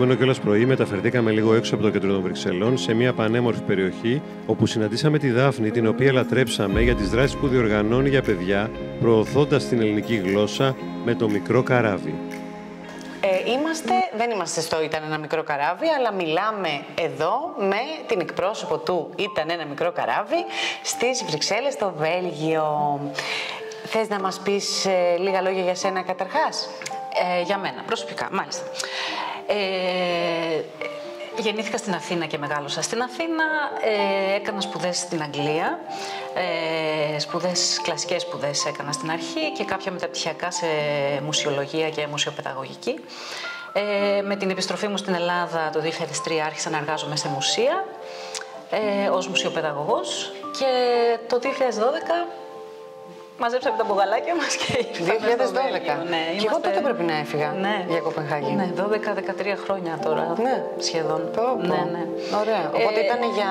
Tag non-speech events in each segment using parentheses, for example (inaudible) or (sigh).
επόμενο κιόλας πρωί μεταφερθήκαμε λίγο έξω από το κέντρο των Βρυξελών σε μια πανέμορφη περιοχή όπου συναντήσαμε τη Δάφνη, την οποία λατρέψαμε για τις δράσεις που διοργανώνει για παιδιά, προωθώντας την ελληνική γλώσσα με το μικρό καράβι. Ε, είμαστε, δεν είμαστε στο Ήταν ένα μικρό καράβι, αλλά μιλάμε εδώ με την εκπρόσωπο του Ήταν ένα μικρό καράβι στις Βρυξέλλες, στο Βέλγιο. Θες να μας πεις ε, λίγα λόγια για σένα καταρχάς; Ε, για μένα, προσωπικά, μάλιστα. Ε, γεννήθηκα στην Αθήνα και μεγάλωσα στην Αθήνα. Ε, έκανα σπουδές στην Αγγλία. Ε, σπουδές, κλασικές σπουδές έκανα στην αρχή και κάποια μεταπτυχιακά σε μουσιολογία και μουσιοπαιδαγωγική. Ε, με την επιστροφή μου στην Ελλάδα το 2003 άρχισα να εργάζομαι σε μουσεία ε, ως μουσιοπαιδαγωγός και το 2012 μαζέψαμε τα μπογαλάκια μας και ήρθαμε 2012. Ναι, Και εγώ τότε πρέπει να έφυγα ναι. για Κοπενχάγη; Ναι, 12-13 χρόνια τώρα ναι. σχεδόν. Το, ναι, ναι. Ωραία. Οπότε ε, ήταν για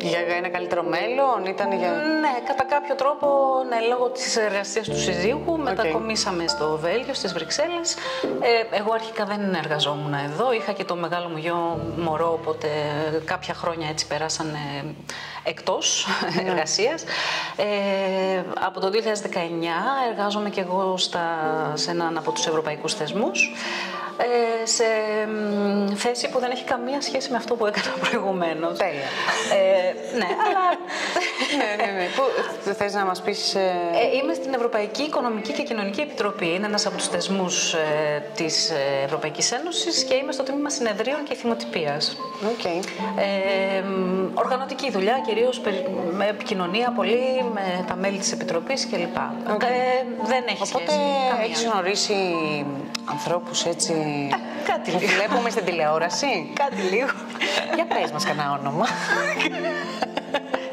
για ένα καλύτερο μέλλον, ήταν για. Ναι, κατά κάποιο τρόπο, ναι, λόγω της εργασίας του συζύγου, μετακομίσαμε στο Βέλγιο, στις Βρυξέλλες. Ε, εγώ αρχικά δεν εργαζόμουν εδώ. Είχα και το μεγάλο μου γιο μωρό, οπότε κάποια χρόνια έτσι περάσανε εκτός ναι. εργασίας. Ε, από το 2019 εργάζομαι και εγώ στα, σε έναν από τους ευρωπαϊκούς θεσμούς ε, σε θέση που δεν έχει καμία σχέση με αυτό που έκανα (laughs) προηγουμένως. Τέλεια. Ε, ναι, αλλά. (laughs) ναι, ναι, ναι. Πού θες να μας πεις... Ε... Ε, είμαι στην Ευρωπαϊκή Οικονομική και Κοινωνική Επιτροπή. Είναι ένας από τους θεσμούς ε, της Ευρωπαϊκής Ένωσης και είμαι στο τμήμα συνεδρίων και θυμοτυπίας. Okay. Ε, οργανωτική δουλειά, κυρίως με επικοινωνία πολύ με τα μέλη της Επιτροπής κλπ. Okay. Ε, δεν έχει Οπότε σχέση. Οπότε έχεις γνωρίσει ανθρώπους έτσι κάτι που βλέπουμε στην τηλεόραση. κάτι λίγο. Για πες μας κανένα όνομα. (laughs)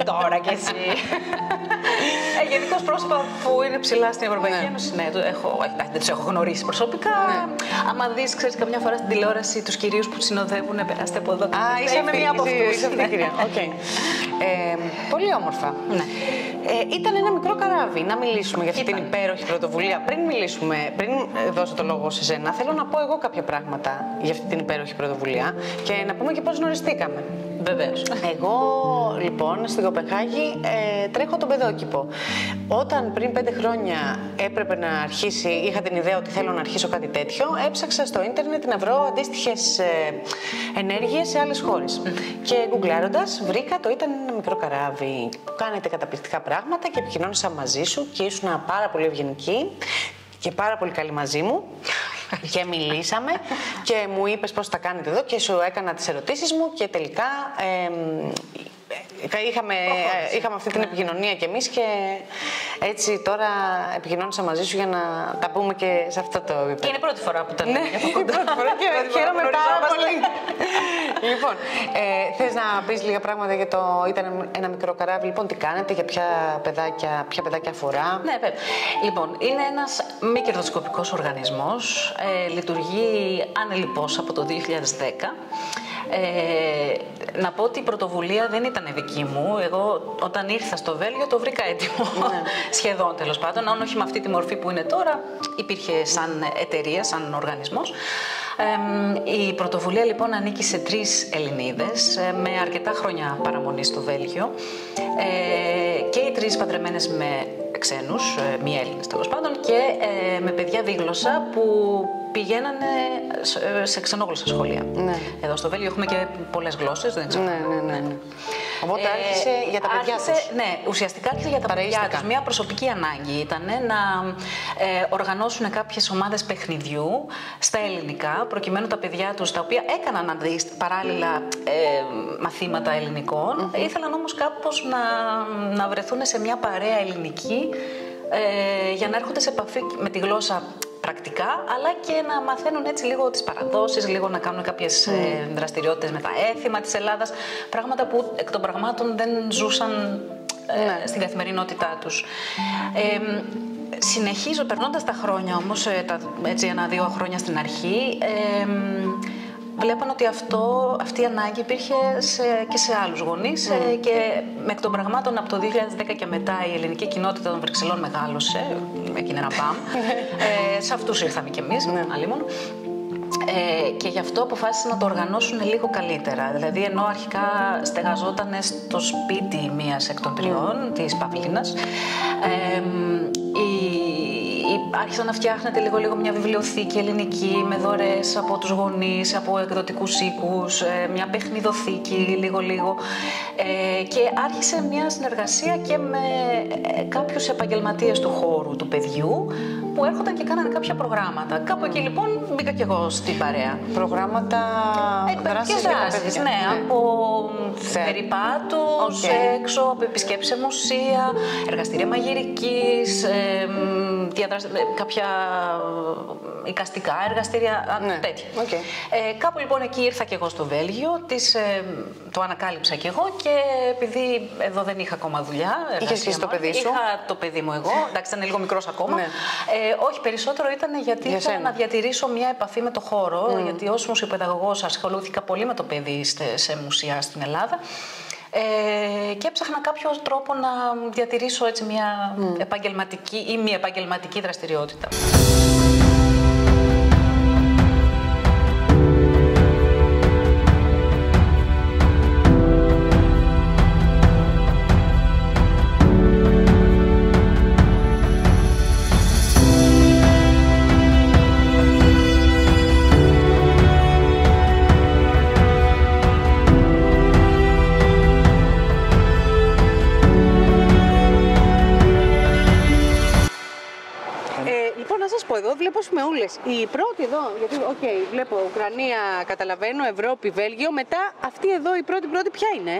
Τώρα κι εσύ. (laughs) ε, Γενικώς πρόσωπα που είναι ψηλά στην Ευρωπαϊκή ναι. Ένωση, ναι, έχω, δεν τους έχω γνωρίσει προσωπικά. Ναι. Άμα δεις, ξέρεις, καμιά φορά στην τηλεόραση τους κυρίους που συνοδεύουν, περάστε από εδώ. Α, είσαι αυτή, μία από αυτούς. Είσαι αυτή, κυρία. Okay. Ε, πολύ όμορφα. Ναι. Ε, ήταν ένα μικρό καράβι να μιλήσουμε για αυτή ήταν. την υπέροχη πρωτοβουλία. Πριν μιλήσουμε, πριν δώσω το λόγο σε σένα, θέλω να πω εγώ κάποια πράγματα για αυτή την υπέροχη πρωτοβουλία και να πούμε και πώς γνωριστήκαμε. Βεβαίως. Εγώ λοιπόν στην Κοπενχάγη ε, τρέχω τον παιδόκηπο. Όταν πριν πέντε χρόνια έπρεπε να αρχίσει, είχα την ιδέα ότι θέλω να αρχίσω κάτι τέτοιο, έψαξα στο ίντερνετ να βρω αντίστοιχες ε, ενέργειες σε άλλες χώρες. Και γκουγκλάροντας βρήκα το ήταν ένα μικρό καράβι που κάνετε καταπληκτικά πράγματα και επικοινώνησα μαζί σου και ήσουν πάρα πολύ ευγενική και πάρα πολύ καλή μαζί μου και μιλήσαμε και μου είπες πώς τα κάνετε εδώ και σου έκανα τις ερωτήσεις μου και τελικά ε, είχαμε, είχαμε αυτή την ναι. επικοινωνία κι εμείς και έτσι τώρα επικοινώνησα μαζί σου για να τα πούμε και σε αυτό το επίπεδο. Και είναι η πρώτη φορά που τα λέμε. Ναι, η πρώτη φορά και χαίρομαι πάρα πολύ. λοιπόν, ε, θες να πεις λίγα πράγματα για το ήταν ένα μικρό καράβι, λοιπόν τι κάνετε, για ποια παιδάκια, ποια παιδάκια αφορά; Ναι, βέβαια. Λοιπόν, είναι ένας μη κερδοσκοπικός οργανισμός, ε, λειτουργεί ανελιπώς από το 2010. Ε, να πω ότι η πρωτοβουλία δεν ήταν δική μου. Εγώ όταν ήρθα στο Βέλγιο το βρήκα έτοιμο. Ναι. (laughs) Σχεδόν τέλος πάντων. Αν όχι με αυτή τη μορφή που είναι τώρα, υπήρχε σαν εταιρεία, σαν οργανισμός. Ε, η πρωτοβουλία λοιπόν ανήκει σε τρεις Ελληνίδες ε, με αρκετά χρόνια παραμονή στο Βέλγιο ε, και οι τρεις παντρεμένες με ξένους, ε, μη Έλληνες τέλος πάντων και ε, με παιδιά δίγλωσσα που πηγαίνανε σε ξενόγλωσσα σχολεία. Ναι. Εδώ στο Βέλγιο έχουμε και πολλές γλώσσες, δεν ξέρω. Ναι, ναι, ναι. ναι. Οπότε ε, άρχισε για τα παιδιά άρχισε, τους. Ναι, ουσιαστικά άρχισε για τα παιδιά τους. Μια προσωπική ανάγκη ήταν να ε, οργανώσουν κάποιες ομάδες παιχνιδιού στα ελληνικά, προκειμένου τα παιδιά τους, τα οποία έκαναν παράλληλα ε, μαθήματα ελληνικών, mm-hmm. ήθελαν όμως κάπως να, να βρεθούν σε μια παρέα ελληνική ε, για να έρχονται σε επαφή με τη γλώσσα πρακτικά, αλλά και να μαθαίνουν έτσι λίγο τις παραδόσεις, λίγο να κάνουν κάποιες mm. ε, δραστηριότητες με τα έθιμα της Ελλάδας, πράγματα που εκ των πραγμάτων δεν ζούσαν ε, ναι. στην καθημερινότητά τους. Ε, συνεχίζω, περνώντας τα χρόνια όμως, ε, τα, έτσι ένα-δύο χρόνια στην αρχή, ε, βλέπαν ότι αυτό, αυτή η ανάγκη υπήρχε σε, και σε άλλους γονείς mm. ε, και με εκ των πραγμάτων από το 2010 και μετά η ελληνική κοινότητα των Βρυξελών μεγάλωσε, με εκείνη ένα παμ. ε, σε αυτούς ήρθαμε κι εμείς, mm. Ε, και γι' αυτό αποφάσισαν να το οργανώσουν λίγο καλύτερα. Δηλαδή, ενώ αρχικά στεγαζόταν στο σπίτι μίας εκ των τριών, mm. της Παυλίνας, ε, άρχισαν να φτιάχνεται λίγο λίγο μια βιβλιοθήκη ελληνική με δωρεές από τους γονείς, από εκδοτικούς οίκους, ε, μια παιχνιδοθήκη λίγο λίγο ε, και άρχισε μια συνεργασία και με ε, κάποιους επαγγελματίες του χώρου του παιδιού που έρχονταν και κάνανε κάποια προγράμματα. Κάπου εκεί λοιπόν μπήκα και εγώ στην παρέα. Προγράμματα δράσεις, δράσεις ναι, ναι, από περιπάτους έξω, από επισκέψεις σε μουσεία, εργαστήρια μαγειρικής, ε, κάποια οικαστικά εργαστήρια, ναι. τέτοια. Okay. Ε, κάπου λοιπόν εκεί ήρθα και εγώ στο Βέλγιο, τις, ε, το ανακάλυψα και εγώ και επειδή εδώ δεν είχα ακόμα δουλειά. Είχες εσύ το παιδί σου. Είχα το παιδί μου εγώ, (laughs) εντάξει ήταν λίγο μικρός ακόμα. Ναι. Ε, όχι, περισσότερο ήταν γιατί Για ήθελα να διατηρήσω μια επαφή με το χώρο, mm. γιατί ως μουσιοπαιδαγωγός ασχολήθηκα πολύ με το παιδί σε μουσεία στην Ελλάδα. Ε, και έψαχνα κάποιο τρόπο να διατηρήσω έτσι μια mm. επαγγελματική ή μια επαγγελματική δραστηριότητα. Όλε. Η πρώτη εδώ, γιατί, OK, okay, βλέπω Ουκρανία, καταλαβαίνω, Ευρώπη, Βέλγιο. Μετά αυτή εδώ η πρώτη πρώτη ποια είναι;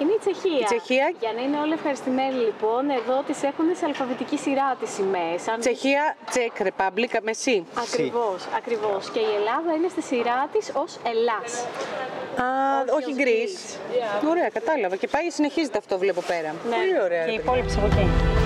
Είναι η Τσεχία. Η Τσεχία. Για να είναι όλοι ευχαριστημένοι λοιπόν, εδώ τις έχουν σε αλφαβητική σειρά τις σημαίες. Τσεχία, Τσεκ Republic, με C. Ακριβώς, ακριβώς. Και η Ελλάδα είναι στη σειρά της ως Ελλάς. Α, όχι Greece. Ωραία, κατάλαβα. Και πάει συνεχίζεται αυτό, βλέπω πέρα. Ναι. Πολύ ωραία. Και οι υπόλοιπε από εκεί.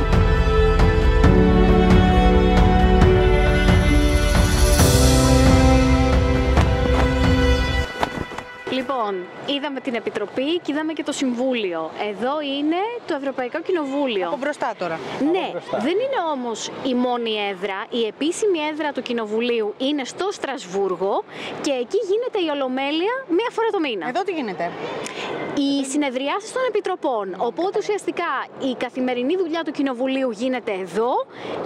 Λοιπόν, είδαμε την Επιτροπή και είδαμε και το Συμβούλιο. Εδώ είναι το Ευρωπαϊκό Κοινοβούλιο. Από μπροστά τώρα. Ναι, δεν είναι όμως η μόνη έδρα. Η επίσημη έδρα του Κοινοβουλίου είναι στο Στρασβούργο και εκεί γίνεται η Ολομέλεια μία φορά το μήνα. Εδώ τι γίνεται; Οι συνεδριάσει των Επιτροπών. Οπότε ουσιαστικά η καθημερινή δουλειά του Κοινοβουλίου γίνεται εδώ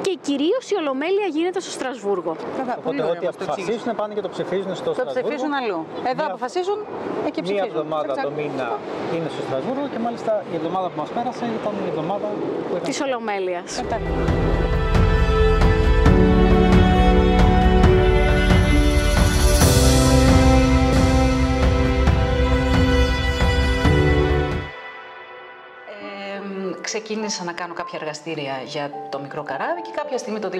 και κυρίως η Ολομέλεια γίνεται στο Στρασβούργο. Οπότε ό,τι αποφασίσουν πάνε και το ψηφίζουν στο Στρασβούργο. Το ψηφίζουν αλλού. Εδώ αποφασίζουν Εκεί Μία εβδομάδα το μήνα είναι στο Στρασβούργο και μάλιστα η εβδομάδα που μας πέρασε ήταν η εβδομάδα που ήταν... ξεκίνησα να κάνω κάποια εργαστήρια για το μικρό καράβι και κάποια στιγμή το 2014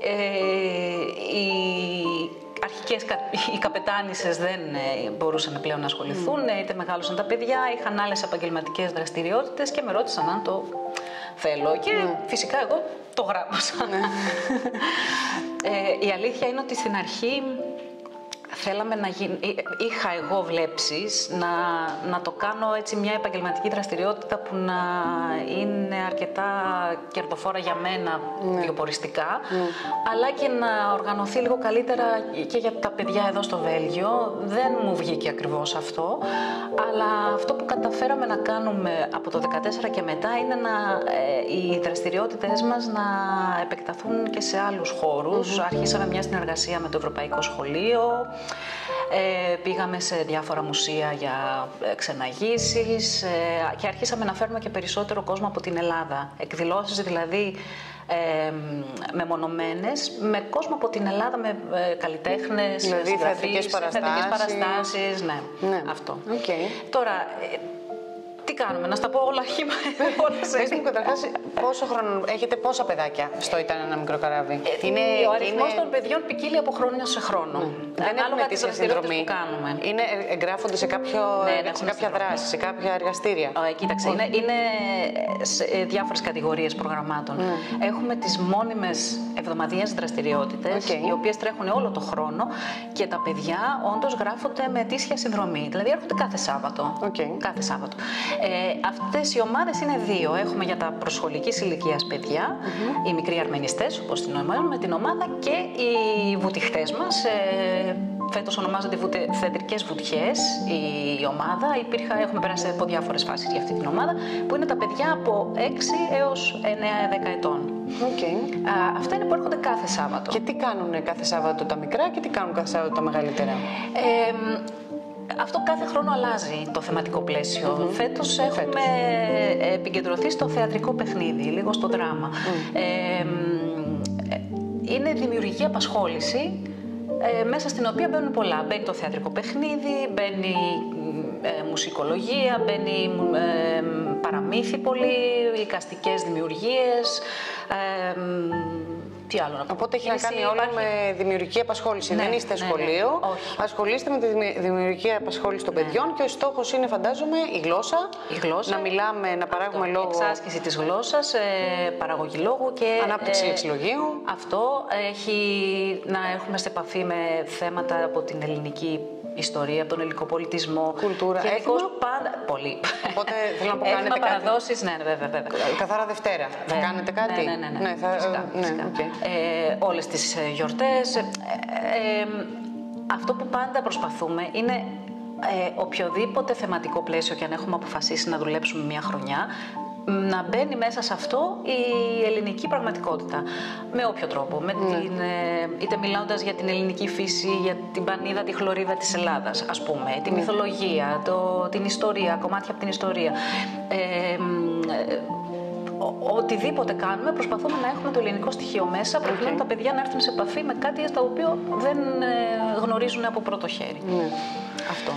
ε, η αρχικές οι καπετάνισες δεν ε, μπορούσαν πλέον να ασχοληθούν, mm. είτε μεγάλωσαν τα παιδιά, είχαν άλλες επαγγελματικές δραστηριότητες και με ρώτησαν αν το θέλω. Και ναι. φυσικά εγώ το γράμμασα. Ναι. (laughs) ε, η αλήθεια είναι ότι στην αρχή θέλαμε να γίνει, είχα εγώ βλέψεις να, να το κάνω έτσι μια επαγγελματική δραστηριότητα που να είναι αρκετά κερδοφόρα για μένα ναι. βιοποριστικά, ναι. αλλά και να οργανωθεί λίγο καλύτερα και για τα παιδιά εδώ στο Βέλγιο. Δεν μου βγήκε ακριβώς αυτό, αλλά αυτό που καταφέραμε να κάνουμε από το 2014 και μετά είναι να, ε, οι δραστηριότητες μας να επεκταθούν και σε άλλους χώρους. Αρχίσαμε μια συνεργασία με το Ευρωπαϊκό Σχολείο, ε, πήγαμε σε διάφορα μουσεία για ε, ξεναγήσεις ε, και αρχίσαμε να φέρνουμε και περισσότερο κόσμο από την Ελλάδα. Εκδηλώσεις δηλαδή ε, μεμονωμένες, με κόσμο από την Ελλάδα, με ε, καλλιτέχνες, δηλαδή θεατρικές παραστάσεις. παραστάσεις, ναι, ναι. αυτό. Okay. Τώρα, τι κάνουμε, να στα πω όλα χήμα. Πες μου (laughs) καταρχάς πόσο χρόνο έχετε, πόσα παιδάκια στο ήταν ένα μικρό καράβι; Ε, είναι, ο αριθμός είναι... των παιδιών ποικίλει από χρόνια σε χρόνο. Ναι. Δεν έχουμε τη συνδρομή. που κάνουμε. Είναι, εγγράφονται σε, κάποιο, ναι, σε κάποια δράση, σε κάποια εργαστήρια. Ε, κοίταξε, είναι, είναι σε διάφορες κατηγορίες προγραμμάτων. Mm. Έχουμε τις μόνιμες εβδομαδιαίες δραστηριότητες, okay. οι οποίες τρέχουν όλο το χρόνο και τα παιδιά όντως γράφονται με αιτήσια συνδρομή. Δηλαδή έρχονται κάθε Σάββατο. Okay. Κάθε Σάββατο. Ε, Αυτές οι ομάδες είναι δύο. Έχουμε για τα προσχολικής ηλικίας παιδιά, οι μικροί αρμενιστές, όπως την ονομάζουμε, την ομάδα και οι βουτυχτές μας. Ε, Φέτος ονομάζονται θεατρικές βουτιέ η ομάδα. Υπήρχα, έχουμε περάσει από διάφορες φάσεις για αυτή την ομάδα, που είναι τα παιδιά από 6 έως 9-10 ετών. Okay. Α, αυτά είναι που έρχονται κάθε Σάββατο. Και τι κάνουν κάθε Σάββατο τα μικρά και τι κάνουν κάθε Σάββατο τα μεγαλύτερα; Ε, αυτό κάθε χρόνο αλλάζει το θεματικό πλαίσιο. Mm-hmm. Φέτος έχουμε επικεντρωθεί στο θεατρικό παιχνίδι, λίγο στο δράμα. Ε, είναι δημιουργική απασχόληση ε, μέσα στην οποία μπαίνουν πολλά. Μπαίνει το θεατρικό παιχνίδι, μπαίνει ε, μουσικολογία, μπαίνει ε, παραμύθι πολύ, εικαστικές δημιουργίες, ε, τι άλλο να πω. Οπότε έχει να κάνει όλο με δημιουργική απασχόληση. Ναι, Δεν είστε ναι, ναι. σχολείο. Όχι. Ασχολείστε με τη δημι- δημιουργική απασχόληση των παιδιών και ο στόχος είναι, φαντάζομαι, η γλώσσα. Η γλώσσα. Να μιλάμε, να παράγουμε Αυτό, λόγο. Εξάσκηση της γλώσσας, ε, παραγωγή λόγου και... Ανάπτυξη λεξιλογίου. Αυτό έχει να έχουμε σε επαφή με θέματα από την ελληνική ιστορία, από τον ελληνικό πολιτισμό. Κουλτούρα. Γενικώς Έθιμο; πάντα... Πολύ. Οπότε θέλω να πω, Έθιμα, κάνετε κάτι. παραδόσεις, ναι, ναι, βέβαια, βέβαια. Καθαρά Δευτέρα. Θα Ναι. κάνετε κάτι; Ναι, ναι, ναι. ναι. θα, φυσικά, ναι, φυσικά. οκ. Ε, όλες τις ε, γιορτές. Ε, ε, ε, αυτό που πάντα προσπαθούμε είναι ε, οποιοδήποτε θεματικό πλαίσιο και αν έχουμε αποφασίσει να δουλέψουμε μια χρονιά, να μπαίνει μέσα σε αυτό η ελληνική πραγματικότητα. Με όποιο τρόπο. Με την, ε, είτε μιλώντας για την ελληνική φύση, για την πανίδα, τη χλωρίδα της Ελλάδας, ας πούμε, τη μυθολογία, το, την ιστορία, κομμάτια από την ιστορία. Ε, μ, ε, ο- οτιδήποτε κάνουμε, προσπαθούμε να έχουμε το ελληνικό στοιχείο μέσα, προκειμένου τα παιδιά να έρθουν σε επαφή με κάτι το οποίο δεν ε, γνωρίζουν από πρώτο χέρι. Αυτό.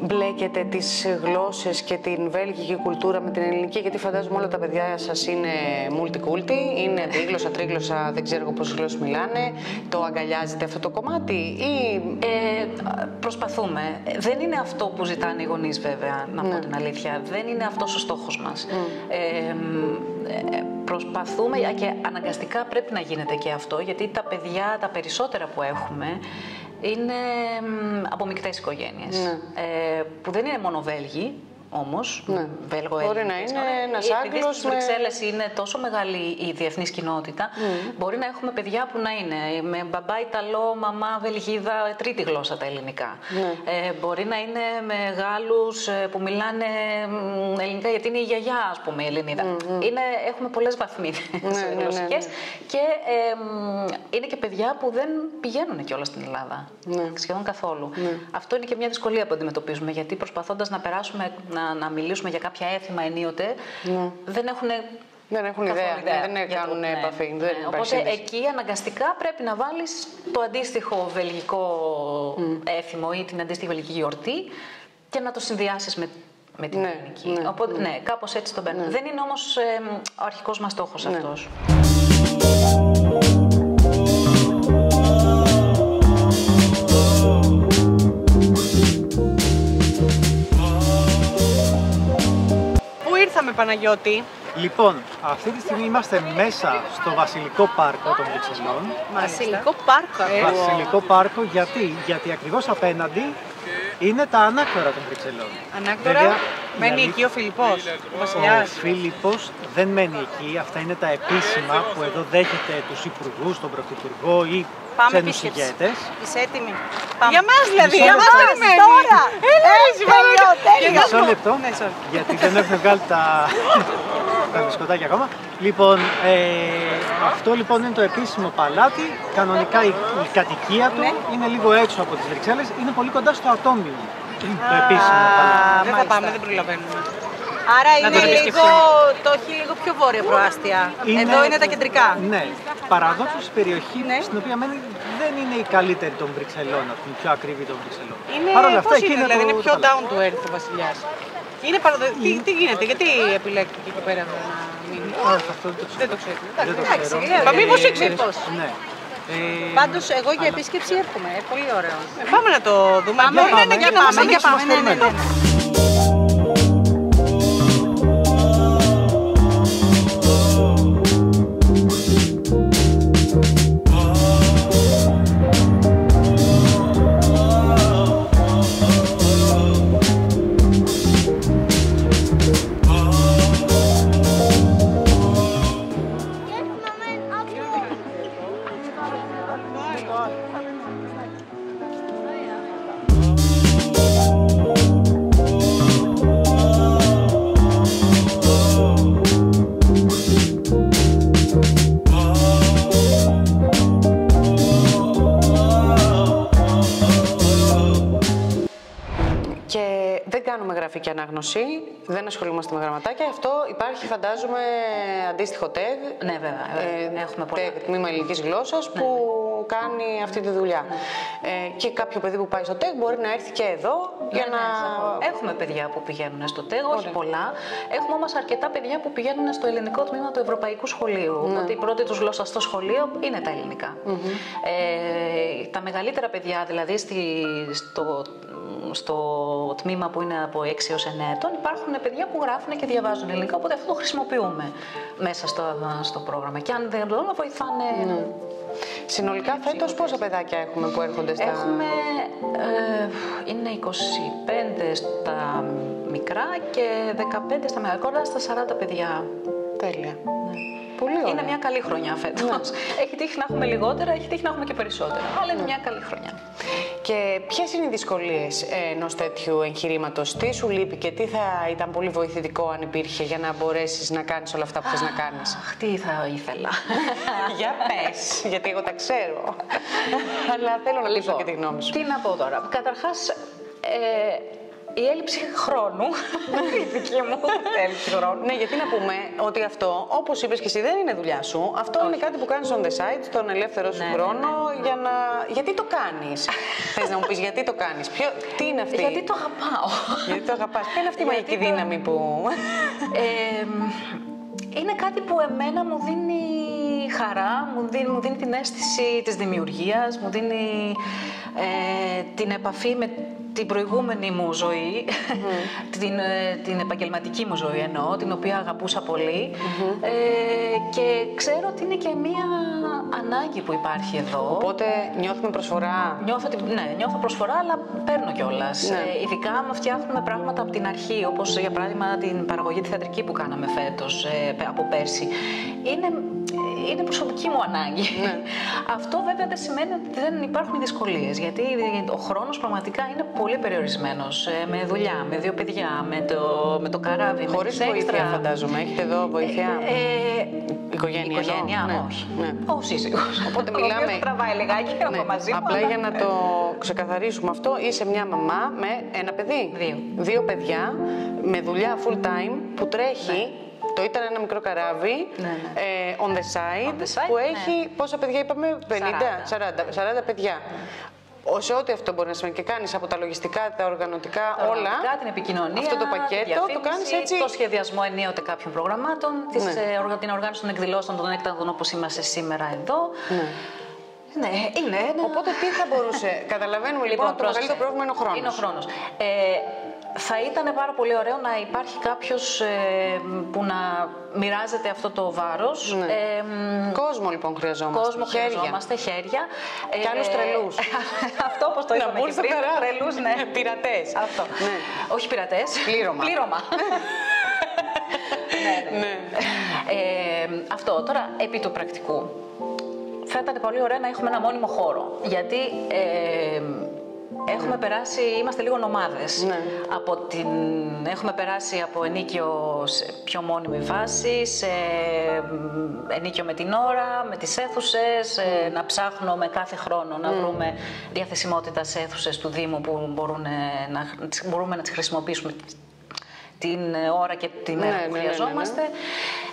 Μπλέκετε τις γλώσσες και την βέλγικη κουλτούρα με την ελληνική, γιατί φαντάζομαι όλα τα παιδιά σας είναι multiculti, είναι δίγλωσσα, τρίγλωσσα, δεν ξέρω εγώ πόσες γλώσσες μιλάνε. Το αγκαλιάζετε αυτό το κομμάτι ή... Ε, προσπαθούμε. Ε, Δεν είναι αυτό που ζητάνε οι γονείς βέβαια, να πω την αλήθεια. Δεν είναι αυτός ο στόχος μας. Ε, μ, ε, προσπαθούμε και αναγκαστικά πρέπει να γίνεται και αυτό, γιατί τα παιδιά, τα περισσότερα που έχουμε, είναι μ, από μεικτές οικογένειες. Ε, που δεν είναι μόνο Βέλγοι, όμως, Ναι. Βέλγο Μπορεί Έλληνες. να είναι Ε, ένας επειδή Άγγλος στις με- Βρυξέλλες είναι τόσο μεγάλη η διεθνής κοινότητα, μπορεί να έχουμε παιδιά που να είναι με μπαμπά Ιταλό, μαμά Βελγίδα, τρίτη γλώσσα τα ελληνικά. Ε, μπορεί να είναι με Γάλλους ε, που μιλάνε μ, ελληνικά γιατί είναι η γιαγιά, ας πούμε, η Ελληνίδα. Είναι, έχουμε πολλές βαθμίδες Ναι, ναι, ναι, γλωσσικές ναι. και ε, μ, είναι και παιδιά που δεν πηγαίνουν κιόλας στην Ελλάδα. Ναι. Σχεδόν καθόλου. Αυτό είναι και μια δυσκολία που αντιμετωπίζουμε γιατί προσπαθώντας να περάσουμε, να, να μιλήσουμε για κάποια έθιμα ενίοτε, δεν έχουν Δεν έχουν καθόλου ιδέα, ναι, δεν για το- κάνουν ναι, επαφή, ναι. δεν υπάρχει Οπότε σύνδεση. εκεί αναγκαστικά πρέπει να βάλεις το αντίστοιχο βελγικό έθιμο ή την αντίστοιχη βελγική γιορτή και να το συνδυάσεις με, με την Ναι, ελληνική. ναι, Οπότε, ναι, κάπως έτσι το παίρνουμε. Δεν είναι όμως ε, ο αρχικός μας στόχος Ναι. αυτός. Παναγιώτη, Λοιπόν, αυτή τη στιγμή είμαστε μέσα στο Βασιλικό Πάρκο των Βρυξελών. Βασιλικό Πάρκο. ε. Βασιλικό Πάρκο γιατί, γιατί ακριβώς απέναντι είναι τα ανάκτορα των Βρυξελών. Ανάκτορα, Βέβαια, η μένει αλήθεια- εκεί ο Φιλιππός, ο Ο βασιλιάς. Φίλιππος δεν μένει εκεί. Αυτά είναι τα επίσημα που εδώ δέχεται τους υπουργούς, τον πρωθυπουργό ή Πάμε ξένους επίσκεψη. ηγέτες. Είσαι έτοιμη; Για μας δηλαδή, Μισό για μας λεπτό. περιμένει. Τώρα. Έτσι, τέλειο, τέλειο. Μισό λεπτό, Ναι, sorry. γιατί δεν έχουν βγάλει τα, τα μπισκοτάκια ακόμα. Λοιπόν, ε, αυτό λοιπόν είναι το επίσημο παλάτι. Κανονικά η, η κατοικία του Ναι. είναι λίγο έξω από τις Βρυξέλλες. Είναι πολύ κοντά στο Ατόμιο. Το επίσημο παλάτι. Δεν θα πάμε, δεν προλαβαίνουμε. Άρα Να είναι τον λίγο, επισκεφτούμε. το έχει λίγο πιο βόρεια προάστια. Εδώ είναι τα κεντρικά. Ναι. Παραδόξως η περιοχή Ναι. στην οποία μένει δεν είναι η καλύτερη των Βρυξελών, αυτή, η πιο ακριβή των Βρυξελών. Είναι, Παρ' όλα αυτά, πώς εκεί είναι, δηλαδή το- είναι το πιο παλάτι. down to earth ο βασιλιάς. Είναι παραδο... τι, τι γίνεται, γιατί επιλέγει εκεί πέρα να μείνει; Α, αυτό δεν το ξέρω. Δεν το ξέρω. Δεν το Εντάξει, ξέρω. λέω, Μα Ε, μήπως ήξερες. Ναι. Ε, Πάντως, εγώ για επίσκεψη έρχομαι. Ε, πολύ ωραίο. πάμε να το δούμε. Για ναι, πάμε, ναι, για για πάμε, πάμε, για ανοίξουμε πάμε. Ναι, ναι, στο ναι. Γραφή και ανάγνωση. Δεν ασχολούμαστε με γραμματάκια. Αυτό υπάρχει, φαντάζομαι, αντίστοιχο τέγ. Ναι, βέβαια. Ε, έχουμε πολλά. Τέγ, τμήμα ελληνικής γλώσσας ναι, που κάνει αυτή τη δουλειά. Ε, και κάποιο παιδί που πάει στο τέγ μπορεί να έρθει και εδώ για Ναι, να. ναι, Έχουμε παιδιά που πηγαίνουν στο ΤΕΓ, όχι πολλά. Έχουμε όμως αρκετά παιδιά που πηγαίνουν στο ελληνικό τμήμα του Ευρωπαϊκού Σχολείου. Οπότε η πρώτη τους γλώσσας στο σχολείο είναι τα ελληνικα Ε, τα μεγαλύτερα παιδιά, δηλαδή στη, στο, στο τμήμα που είναι από 6 έως 9 ετών, υπάρχουν παιδιά που γράφουν και διαβάζουν ελληνικά, οπότε αυτό το χρησιμοποιούμε μέσα στο, στο πρόγραμμα. Και αν δεν μπορούν, βοηθάνε Συνολικά φέτος πόσα παιδάκια έχουμε που έρχονται στα. Έχουμε, ε, είναι 25 στα μικρά και 15 στα μεγάλα. Κοντά στα 40 παιδιά. Τέλεια. Πολύ ωραία. Είναι μια καλή χρονιά φέτος. (laughs) Έχει τύχει να έχουμε λιγότερα, έχει τύχει να έχουμε και περισσότερα. Αλλά είναι μια καλή χρονιά. Και ποιες είναι οι δυσκολίες ενός τέτοιου εγχειρήματος, τι σου λείπει και τι θα ήταν πολύ βοηθητικό αν υπήρχε για να μπορέσεις να κάνεις όλα αυτά που θες να κάνεις; Αχ, τι θα ήθελα. (laughs) για πες, γιατί εγώ τα ξέρω. (laughs) Αλλά θέλω να λύσω και τη γνώμη σου. Τι να πω τώρα. Καταρχάς, ε, η έλλειψη χρόνου. (laughs) η δική μου έλλειψη χρόνου. Ναι, γιατί να πούμε ότι αυτό, όπως είπες και εσύ, δεν είναι δουλειά σου. Αυτό είναι κάτι που κάνεις on the side, στον ελεύθερο σου Ναι, ναι, χρόνο. Για να... Γιατί το κάνεις; (laughs) Θες να μου πεις γιατί το κάνεις; Ποιο... Τι είναι αυτή; Γιατί το αγαπάω. γιατί το αγαπάς; Ποια είναι αυτή η Γιατί μαγική το- δύναμη που. Ε, είναι κάτι που εμένα μου δίνει χαρά, μου δίνει, μου δίνει την αίσθηση της δημιουργίας, μου δίνει ε, την επαφή με την προηγούμενη μου ζωή, (laughs) την, ε, την επαγγελματική μου ζωή εννοώ, την οποία αγαπούσα πολύ ε, και ξέρω ότι είναι και μία ανάγκη που υπάρχει εδώ. Οπότε νιώθουμε προσφορά. Νιώθω, ότι- ναι, νιώθω προσφορά, αλλά παίρνω κιόλας. Ναι. Ε, ειδικά άμα φτιάχνουμε πράγματα από την αρχή, όπως για παράδειγμα την παραγωγή τη θεατρική που κάναμε φέτος, από πέρσι. Είναι, είναι προσωπική μου ανάγκη. Ναι. (laughs) Αυτό βέβαια δεν σημαίνει ότι δεν υπάρχουν δυσκολίες, γιατί ο χρόνος πραγματικά είναι πολύ περιορισμένος. με δουλειά, με δύο παιδιά, με το, με το καράβι, Χωρίς με τις βοήθεια, έξτρα. φαντάζομαι. Έχετε εδώ βοήθεια; Ε, Οικογένεια, εννοώ. οικογένεια, Ναι. όχι. Ναι. Ο σύζυγος. Οπότε Ο οποίος μιλάμε- τραβάει λιγάκι Ναι. από μαζί μου. Απλά αλλά- για να το ξεκαθαρίσουμε αυτό, είσαι μια μαμά με ένα παιδί. Δύο. Δύο παιδιά με δουλειά full time που τρέχει. Το ήταν ένα μικρό καράβι Ναι, ναι. ε, on, the side, On the side, που ναι. έχει πόσα παιδιά είπαμε, 50, 40, 40 παιδιά. Σε ό,τι αυτό μπορεί να σημαίνει και κάνεις από τα λογιστικά, τα οργανωτικά, Τα όλα. οργανωτικά, την επικοινωνία, Αυτό το πακέτο το διαφήμιση, κάνεις έτσι. Το σχεδιασμό ενίοτε κάποιων προγραμμάτων, της, Ναι. ε, οργα- την οργάνωση των εκδηλώσεων των έκτακτων όπως είμαστε σήμερα εδώ. Ναι. Ναι, είναι ένα... Οπότε τι θα μπορούσε. (laughs) Καταλαβαίνουμε λοιπόν, ότι το πρόσεξε. μεγαλύτερο πρόβλημα είναι ο χρόνος. Είναι ο χρόνος. Ε, θα ήταν πάρα πολύ ωραίο να υπάρχει κάποιος ε, που να μοιράζεται αυτό το βάρος. Ναι. Ε, μ, Κόσμο λοιπόν χρειαζόμαστε. Κόσμο χέρια. χρειαζόμαστε, χέρια. Ε, Και άλλους τρελούς. (laughs) αυτό όπως το Να είπαμε μπουν και στο πριν, καράβι. τρελούς, ναι. (laughs) Πειρατές. Αυτό. Ναι. Όχι πειρατές. Πλήρωμα. Πλήρωμα. (laughs) ναι, ναι. Ε, αυτό. Τώρα, επί του πρακτικού. Θα ήταν πολύ ωραία να έχουμε ένα μόνιμο χώρο. Γιατί ε, έχουμε περάσει, είμαστε λίγο νομάδες. Ναι. Από την, έχουμε περάσει από ενίκιο σε πιο μόνιμη βάση, σε μ, ενίκιο με την ώρα, με τις αίθουσες, ε, να ψάχνουμε κάθε χρόνο να βρούμε διαθεσιμότητα σε αίθουσες του Δήμου που μπορούν, ε, να, τις- μπορούμε να τις χρησιμοποιήσουμε την ε, ώρα και τη μέρα Ναι, που ναι, ναι, ναι, ναι. χρειαζόμαστε.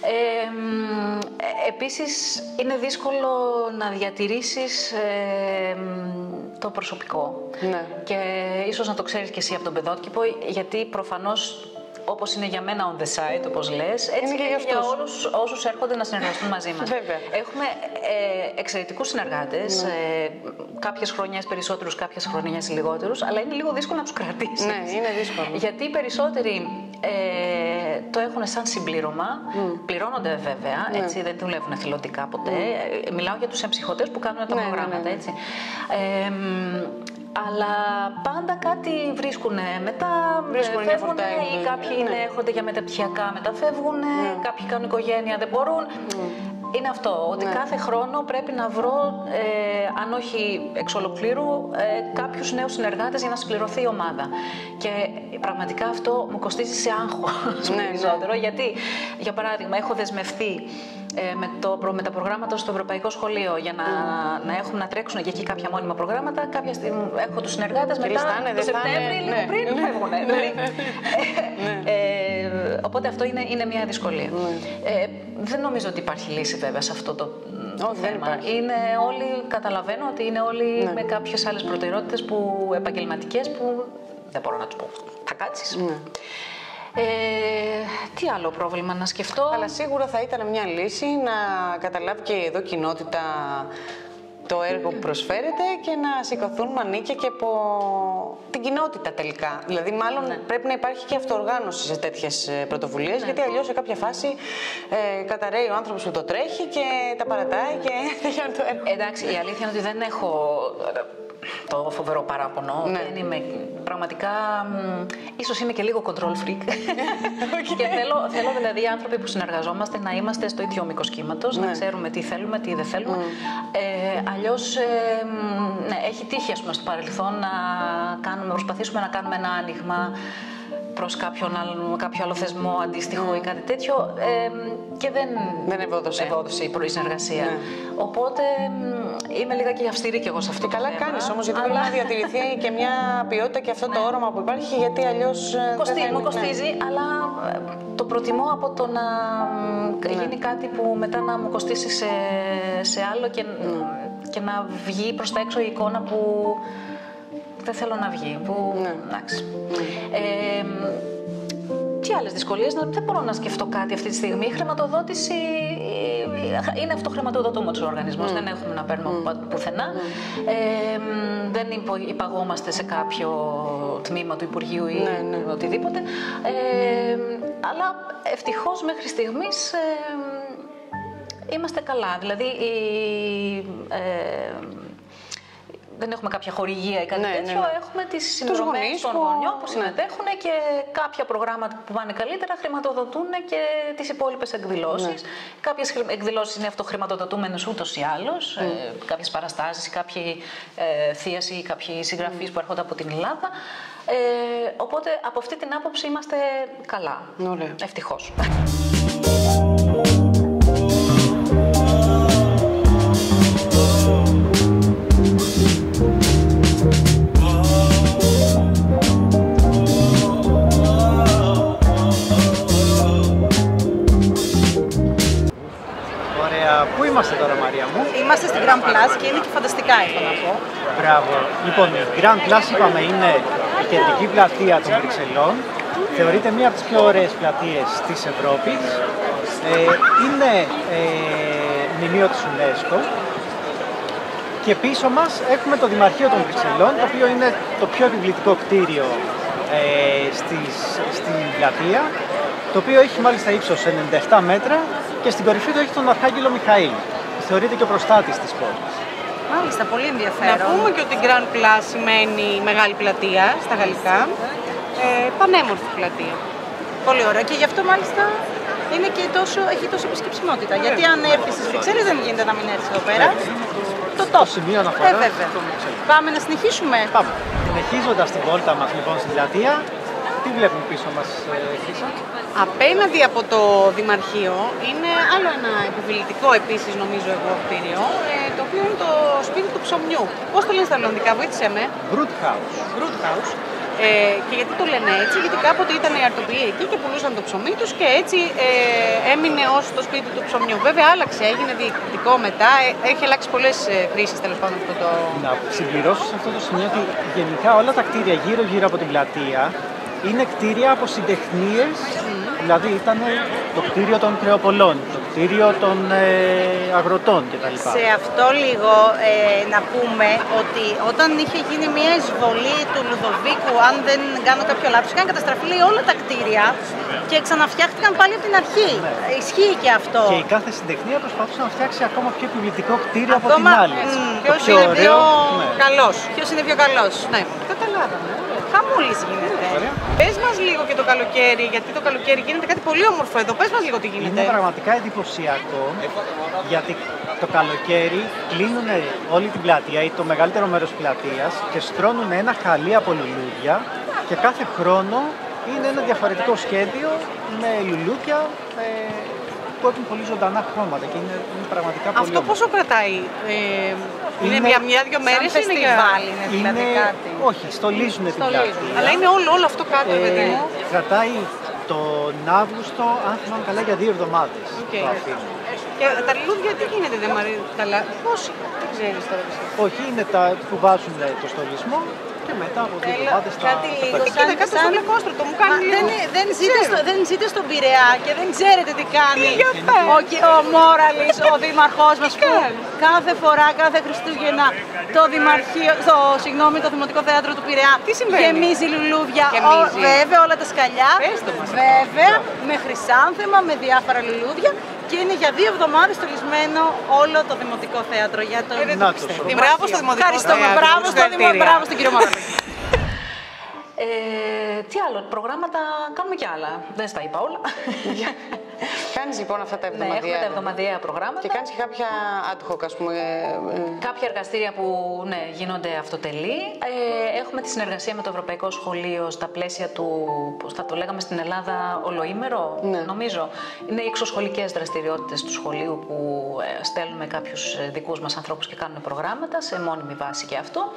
Ε, μ, ε, επίσης, είναι δύσκολο να διατηρήσεις ε, μ, το προσωπικό. Ναι. Και ίσως να το ξέρεις και εσύ από τον παιδότυπο, γιατί προφανώς όπως είναι για μένα on the side, όπως λες, έτσι Είναι και είναι για και για αυτούς. όλους όσους έρχονται να συνεργαστούν μαζί μας. Βέβαια. Έχουμε ε, εξαιρετικούς συνεργάτες, ε, κάποιες χρονιές περισσότερους, κάποιες χρονιές λιγότερους, αλλά είναι λίγο δύσκολο να τους κρατήσεις. Ναι, είναι δύσκολο. Γιατί οι περισσότεροι ε, το έχουν σαν συμπλήρωμα, πληρώνονται βέβαια, Ναι. έτσι, δεν δουλεύουν εθελοντικά ποτέ. Ε, Μιλάω για τους εμψυχωτές που κάνουν τα Ναι, ναι, προγράμματα, ναι, ναι. έτσι. Ε, μ, αλλά πάντα κάτι βρίσκουν μετά, Βρίσκουν ε, μια φεύγουν full-time ή δουλειά. κάποιοι Ναι. είναι, έρχονται για μεταπτυχιακά, μεταφεύγουν, κάποιοι κάνουν οικογένεια, δεν μπορούν. είναι αυτό, ότι Ναι. κάθε χρόνο πρέπει να βρω, ε, αν όχι εξ ολοκλήρου, ε, κάποιους νέους συνεργάτες για να συμπληρωθεί η ομάδα. Και πραγματικά αυτό μου κοστίζει σε άγχος Ναι, ναι. περισσότερο, γιατί, για παράδειγμα, έχω δεσμευτεί ε, με, το, προ- με τα προγράμματα στο Ευρωπαϊκό Σχολείο για να, να, έχουν, να τρέξουν και εκεί κάποια μόνιμα προγράμματα. Κάποια στιγμή έχω τους συνεργάτες Και μετά λες, θα είναι, το δεν θα είναι. Σεπτέμβρη, λίγο Ναι. πριν Ναι. φεύγουνε. Δηλαδή, ε, οπότε αυτό είναι, είναι μια δυσκολία. Ε, δεν νομίζω ότι υπάρχει λύση βέβαια σε αυτό το το Όχι, δεν θέμα. υπάρχει. Είναι όλοι, καταλαβαίνω ότι είναι όλοι Ναι. με κάποιες άλλες προτεραιότητες που, επαγγελματικές που δεν μπορώ να τους πω. Θα κάτσεις. Ναι. Ε, τι άλλο πρόβλημα να σκεφτώ; Αλλά σίγουρα θα ήταν μια λύση να καταλάβει και εδώ κοινότητα το έργο που προσφέρεται και να σηκωθούν μανίκια και από την κοινότητα τελικά. Δηλαδή, μάλλον πρέπει να υπάρχει και αυτοοργάνωση σε τέτοιες πρωτοβουλίες, γιατί αλλιώς σε κάποια φάση ε, καταραίει ο άνθρωπος που το τρέχει και τα παρατάει και (laughs) τελειώνει το έργο. Εντάξει, η αλήθεια είναι ότι δεν έχω ε, το φοβερό παράπονο. Ναι. Δεν είμαι πραγματικά. μ, ίσως είμαι και λίγο control freak. (laughs) και θέλω, θέλω δηλαδή οι άνθρωποι που συνεργαζόμαστε να είμαστε στο ίδιο μήκος κύματος, να Ναι. ξέρουμε τι θέλουμε, τι δεν θέλουμε. Ε, Αλλιώς, ναι, έχει τύχει ας πούμε, στο παρελθόν να κάνουμε, προσπαθήσουμε να κάνουμε ένα άνοιγμα προς κάποιον άλλο, κάποιο άλλο θεσμό αντίστοιχο ή κάτι τέτοιο ε, και δεν, Δεν ευόδωσε. ευόδωσε η προ- η συνεργασία. Ναι. Οπότε μ, είμαι λίγα και αυστηρή κι εγώ σε αυτό Και καλά το θέμα. κάνεις όμως, γιατί αλλά- πρέπει να διατηρηθεί και μια ποιότητα και αυτό το όρομα που υπάρχει, γιατί αλλιώς. Κοστίζει, μου κοστίζει, αλλά ε, το προτιμώ από το να μ, Ναι. γίνει κάτι που μετά να μου κοστίσει σε, σε άλλο και, και να βγει προς τα έξω η εικόνα που δεν θέλω να βγει. Που, Ναι. εντάξει. Ε, μ, τι άλλες δυσκολίες, να- δεν μπορώ να σκεφτώ κάτι αυτή τη στιγμή. Η χρηματοδότηση ε, είναι αυτοχρηματοδοτούμενος ο οργανισμός, δεν έχουμε να παίρνουμε από πα- πουθενά. Ε, μ, δεν υπο- υπαγόμαστε σε κάποιο τμήμα του Υπουργείου ή Ναι, ναι. οτιδήποτε. Ε, αλλά ευτυχώς μέχρι στιγμής ε, είμαστε καλά. Δηλαδή, η, ε, δεν έχουμε κάποια χορηγία ή κάτι Ναι, ναι, τέτοιο. ναι. Έχουμε τις Τους συνδρομές γονείς των που- γονιών που ναι. συμμετέχουν και κάποια προγράμματα που πάνε καλύτερα χρηματοδοτούν και τις υπόλοιπες εκδηλώσεις. Ναι. Κάποιες χρη- εκδηλώσεις είναι αυτοχρηματοδοτούμενες ούτως ή άλλως. Ναι. Ε, κάποιες παραστάσεις, κάποιοι ε, θίαση ή κάποιοι συγγραφείς Ναι. που έρχονται από την Ελλάδα. Ε, οπότε από αυτή την άποψη είμαστε καλά. Ωραία. Στην Grand Plus και είναι και φανταστικά, έχω να πω. Μπράβο. Λοιπόν, η Grand Place είπαμε είναι η κεντρική πλατεία των Βρυξελών. Θεωρείται μία από τις πιο ωραίες πλατείες της Ευρώπης. Ε, είναι ε, μνημείο της UNESCO. Και πίσω μας έχουμε το Δημαρχείο των Βρυξελών, το οποίο είναι το πιο επιβλητικό κτίριο ε, στις, στην πλατεία, το οποίο έχει μάλιστα ύψος 97 μέτρα και στην κορυφή του έχει τον Αρχάγγελο Μιχαήλ. Θεωρείται και ο προστάτης της πόλης. Μάλιστα, πολύ Να ενδιαφέρον. πούμε και ότι Grand Place σημαίνει μεγάλη πλατεία στα γαλλικά. Ε, πανέμορφη πλατεία. Πολύ ωραία. Και γι' αυτό μάλιστα είναι και τόσο, έχει τόσο επισκεψιμότητα. Γιατί αν έρθεις στις Βρυξέλλες δεν γίνεται να μην έρθεις εδώ πέρα. Το top. σημείο αναφοράς Ε, βέβαια. των Βρυξελών. Πάμε να συνεχίσουμε. Πάμε. Συνεχίζοντας την βόλτα μας λοιπόν στην πλατεία, τι βλέπουμε πίσω μας, ε, Χρύσα; Απέναντι από το Δημαρχείο είναι άλλο ένα επιβλητικό επίσης νομίζω εγώ κτίριο, ε, το οποίο είναι το σπίτι του ψωμιού. Πώς το λένε στα Ολλανδικά, βοήθησέ με. Brood House. Root House. Ε, και γιατί το λένε έτσι, γιατί κάποτε ήταν οι αρτοποιοί εκεί και πουλούσαν το ψωμί τους και έτσι ε, έμεινε ως το σπίτι του ψωμιού. Βέβαια άλλαξε, έγινε διοικητικό μετά, ε, έχει αλλάξει πολλές ε, χρήσεις τέλος πάντων αυτό το... Να συμπληρώσω σε αυτό το σημείο ότι γενικά όλα τα κτίρια γύρω-γύρω από την πλατεία είναι κτίρια από συντεχνίες, δηλαδή ήταν το κτίριο των κρεοπολών, το κτίριο των ε, αγροτών κτλ. Σε αυτό λίγο ε, να πούμε ότι όταν είχε γίνει μια εισβολή του Λουδοβίκου, αν δεν κάνω κάποιο λάθος, είχαν καταστραφεί λέει, όλα τα κτίρια και ξαναφτιάχτηκαν πάλι από την αρχή. Ισχύει και αυτό. Και η κάθε συντεχνία προσπαθούσε να φτιάξει ακόμα πιο επιβλητικό κτίριο από την Ακόμα, άλλη. μ, Το Ποιος πιο είναι ωραίο, πιο ναι. καλός. Ποιος είναι πιο καλός. Ναι, καταλάβαμε. Χαμούλης γίνεται. Πες μας λίγο και το καλοκαίρι, γιατί το καλοκαίρι γίνεται κάτι πολύ όμορφο εδώ. Πες μας λίγο τι γίνεται. Είναι πραγματικά εντυπωσιακό γιατί το καλοκαίρι κλείνουν όλη την πλατεία ή το μεγαλύτερο μέρος της πλατείας και στρώνουν ένα χαλί από λουλούδια και κάθε χρόνο είναι ένα διαφορετικό σχέδιο με λουλούδια ε, που έχουν πολύ ζωντανά χρώματα και είναι, είναι πραγματικά πολύ Αυτό πόσο κρατάει, ε, είναι, μια, μια-δυο μέρες Σαν φεστιβάλ είναι δηλαδή είναι, κάτι. Όχι, στολίζουν την πλατεία. Αλλά είναι όλο, όλο αυτό κάτω, Ε, παιδί μου. κρατάει τον Αύγουστο, αν θυμάμαι καλά, για δύο εβδομάδες Οκ. το αφήνουν. Και τα λουλούδια τι γίνεται, δεν μ' αρέσει καλά. Πώς, δεν ξέρεις τώρα. εσύ. Όχι, είναι τα που βάζουν το στολισμό και μετά από δύο Θέλω εβδομάδες τα, κάτι τα λίγο παίρνουν. Κοίτα κάτω στο λεκόστρωτο, μου Μα κάνει δεν, λίγο. δεν, ζείτε στο, δεν ζείτε στον Πειραιά και δεν ξέρετε τι κάνει για πες. ο, Κι- ο Μόραλης, ο δήμαρχός μας που κάθε φορά, κάθε Χριστούγεννα το δημαρχείο, το, συγγνώμη, το Δημοτικό Θέατρο του Πειραιά Τι συμβαίνει; γεμίζει λουλούδια, Γεμίζει. Ο, βέβαια όλα τα σκαλιά, Πες το μας. βέβαια με χρυσάνθεμα, με διάφορα λουλούδια και είναι για δύο εβδομάδες στολισμένο όλο το Δημοτικό Θέατρο για το Να το σου. Μπράβο στο Δημοτικό Ευχαριστούμε, Θέατρο, μπράβο στο Δημο- συγχαρητήρια. μπράβο στον κύριο Μόραλη. Ε, τι άλλο, προγράμματα κάνουμε κι άλλα. Δεν στα είπα όλα. (laughs) Κάνεις λοιπόν αυτά τα ναι, έχουμε εβδομαδιαία. τα εβδομαδιαία προγράμματα. Και κάνεις και κάποια ad hoc, ας πούμε. ε, ε, Κάποια εργαστήρια που ναι, γίνονται αυτοτελεί. Ε, έχουμε τη συνεργασία με το Ευρωπαϊκό Σχολείο στα πλαίσια του, πώς θα το λέγαμε στην Ελλάδα, ολοήμερο, Ναι. νομίζω. Είναι οι εξωσχολικές δραστηριότητες του σχολείου που ε, στέλνουμε κάποιους ε, δικούς μας ανθρώπους και κάνουν προγράμματα σε μόνιμη βάση και αυτό.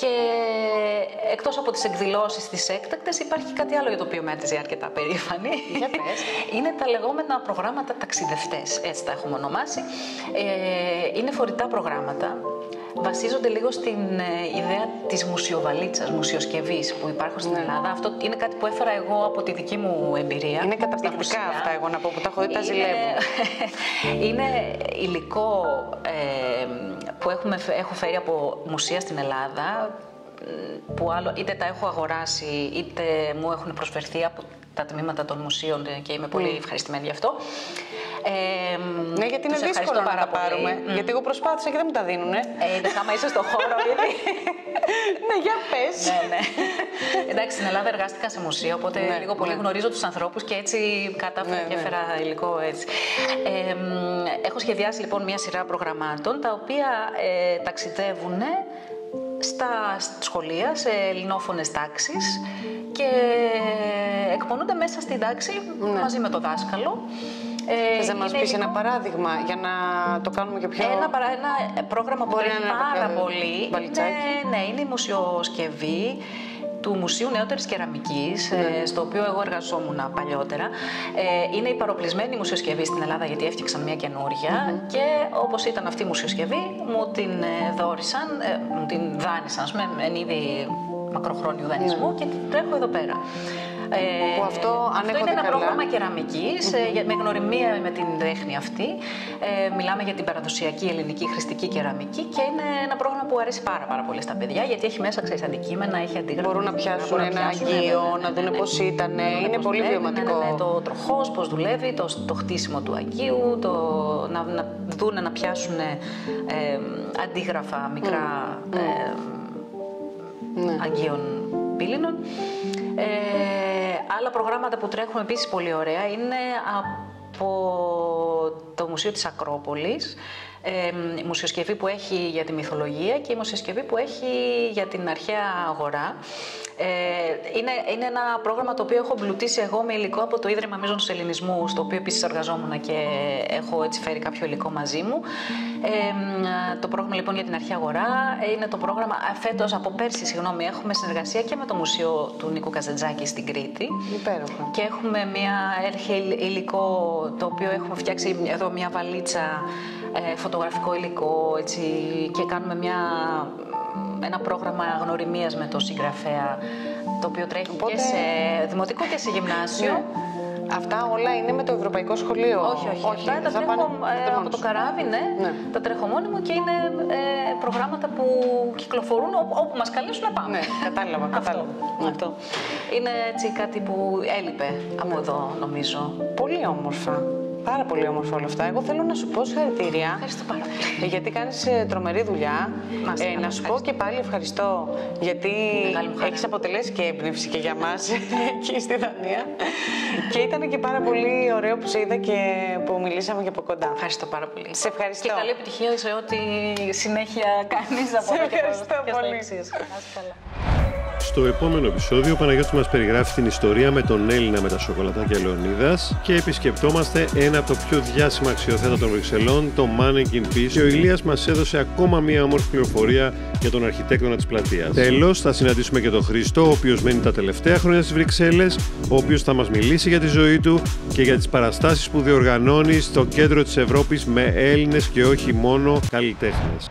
Και εκτός από τις εκδηλώσεις τις έκτακτες υπάρχει κάτι άλλο για το οποίο με έτυχε αρκετά περήφανη. Για πες. (laughs) Είναι τα λεγόμενα προγράμματα ταξιδευτές, έτσι τα έχουμε ονομάσει. Ε, είναι φορητά προγράμματα. Βασίζονται λίγο στην ε, ιδέα της μουσιοβαλίτσας, μουσιοσκευής που υπάρχουν στην Ελλάδα. Αυτό είναι κάτι που έφερα εγώ από τη δική μου εμπειρία. Είναι στα καταπληκτικά μουσεία. αυτά, εγώ να πω που τα έχω δει, τα Είναι- ζηλεύω. (laughs) είναι υλικό ε, που έχουμε, φε- έχω φέρει από μουσεία στην Ελλάδα μ, που άλλο, είτε τα έχω αγοράσει είτε μου έχουν προσφερθεί από τα τμήματα των μουσείων ε, και είμαι πολύ ευχαριστημένη γι' αυτό. Ε, μ, Ναι, γιατί είναι τους δύσκολο ευχαριστώ να πάρα τα πολύ. πάρουμε. Μ. Γιατί εγώ προσπάθησα και δεν μου τα δίνουνε. Ε, εντάξει, άμα είσαι στο χώρο, (laughs) ήδη. ναι, για πες. ναι, ναι. Εντάξει, στην Ελλάδα εργάστηκα σε μουσείο, οπότε Ναι, λίγο πολύ ναι. γνωρίζω τους ανθρώπους και έτσι κατάφερα Ναι, και ναι. έφερα υλικό έτσι. Ε, μ, έχω σχεδιάσει λοιπόν μια σειρά προγραμμάτων τα οποία ε, ταξιδεύουν στα σχολεία, σε ελληνόφωνες τάξεις και εκπονούνται μέσα στην τάξη μαζί με το δάσκαλο. Ε, Θες να μας είναι πεις υλικό- ένα παράδειγμα για να το κάνουμε και πιο. ένα, παρά, ένα πρόγραμμα που Μπορεί τρέχει να είναι πάρα κάποιο πολύ. μπαλιτσάκι. Είναι, ναι, είναι η μουσιοσκευή του Μουσείου Νεότερης Κεραμικής, Ναι. ε, στο οποίο εγώ εργαζόμουν παλιότερα. Ε, είναι η παροπλισμένη μουσιοσκευή στην Ελλάδα, γιατί έφτιαξαν μια καινούρια και όπως ήταν αυτή η μουσιοσκευή, μου την ε, δόρισαν, ε, μου την δάνεισαν, ας πούμε, εν είδη μακροχρόνιου δανεισμού και την τρέχω εδώ πέρα. Ε, Ναι. Που αυτό, αν έχω είναι δει ένα καλά- πρόγραμμα κεραμικής, ε, για- με γνωριμία με την τέχνη αυτή. Ε, μιλάμε για την παραδοσιακή ελληνική χρηστική κεραμική και είναι ένα πρόγραμμα που αρέσει πάρα, πάρα πολύ στα παιδιά γιατί έχει μέσα ξέρεις, αντικείμενα, έχει αντίγραφα. Μπορούν να πιάσουν Μπορούν ένα πιάσουν, αγγείο, ναι, ναι, να ναι, δούνε ναι. πώς ήτανε. Να δούνε Είναι πώς πολύ δουλεύει, βιωματικό. Ναι, ναι, ναι, το τροχός, πώς δουλεύει, το, το χτίσιμο του αγγείου, το, να, να δούνε να πιάσουν ε, αντίγραφα μικρά ε, Ναι. αγγείων πύληνων. Ε, άλλα προγράμματα που τρέχουν επίσης πολύ ωραία είναι από το Μουσείο της Ακρόπολης, ε, η μουσιοσκευή που έχει για τη μυθολογία και η μουσιοσκευή που έχει για την αρχαία αγορά. Ε, είναι, είναι ένα πρόγραμμα το οποίο έχω εμπλουτίσει εγώ με υλικό από το Ίδρυμα Μίζωνος Ελληνισμού, στο οποίο επίσης εργαζόμουν και έχω έτσι φέρει κάποιο υλικό μαζί μου. Ε, μ, το πρόγραμμα λοιπόν για την αρχαία αγορά είναι το πρόγραμμα, α, φέτος από πέρσι, συγγνώμη, έχουμε συνεργασία και με το Μουσείο του Νίκου Καζετζάκη στην Κρήτη. Υπέροχο. Και έχουμε μια έρχε υλικό το οποίο έχουμε φτιάξει εδώ μια βαλίτσα ε, φωτογραφικό υλικό έτσι, και κάνουμε μια, ένα πρόγραμμα γνωριμίας με το συγγραφέα το οποίο τρέχει Οπότε- και σε δημοτικό και σε γυμνάσιο. Ναι. Αυτά όλα είναι με το Ευρωπαϊκό Σχολείο. Όχι, όχι. Αυτά δεν τα θα τρέχω πάνε- ε, δεν από μόνος το σου. καράβι, ναι. Ναι. Τα τρέχω μόνη μου και είναι ε, προγράμματα που κυκλοφορούν όπου, όπου μας καλέσουν να πάμε. Ναι, κατάλαβα, (laughs) Αυτό. κατάλαβα. Ναι. Αυτό. Είναι έτσι κάτι που έλειπε από εδώ, νομίζω. Πολύ όμορφα. Πάρα πολύ όμορφο όλα αυτά. Εγώ θέλω να σου πω συγχαρητήρια. Ευχαριστώ πάρα πολύ. Ε, Γιατί κάνεις τρομερή δουλειά. Να είστε Ε, καλά, να σου πω και πάλι ευχαριστώ γιατί Μεγάλη μου χαρά. έχεις αποτελέσει και έμπνευση και για μας εκεί στη Δανία. και ήταν και πάρα πολύ ωραίο που σε είδα και που μιλήσαμε και από κοντά. Ευχαριστώ πάρα πολύ. Σε ευχαριστώ. Και καλή επιτυχία σε ό,τι συνέχεια κάνεις από Σε εδώ και ευχαριστώ και στο πολύ. Στο επόμενο επεισόδιο ο Παναγιώτης μας περιγράφει την ιστορία με τον Έλληνα με τα σοκολατάκια Λεωνίδας και επισκεπτόμαστε ένα από το πιο διάσημα αξιοθέατα των Βρυξελών, το Mannequin Peace και ο Ηλίας μας έδωσε ακόμα μία όμορφη πληροφορία για τον αρχιτέκτονα της πλατείας. Τέλος θα συναντήσουμε και τον Χρήστο, ο οποίος μένει τα τελευταία χρόνια στις Βρυξέλλες, ο οποίος θα μας μιλήσει για τη ζωή του και για τις παραστάσεις που διοργανώνει στο κέντρο της Ευρώπης με Έλληνες και όχι μόνο καλλιτέχνες.